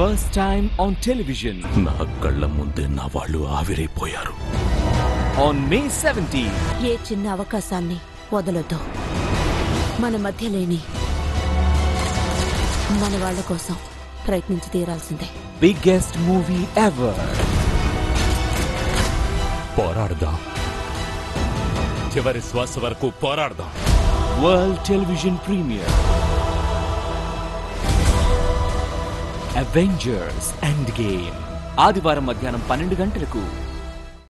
first time on television. నా కళ్ళ ముందే నా వాళ్ళు ఆవిరైపోయారు. On May 17. ఏ చిన్న అవకాశాన్ని వదలొద్దు. మన మధ్య లేని మన వాళ్ళ కోసం ప్రయత్నించి తీరాల్సిందే. Biggest movie ever. పోరాడదాం. చివరి శ్వాస వరకు పోరాడదాం. World Television avengers end game ఆదివారం మధ్యాహ్నం పన్నెండు గంటలకు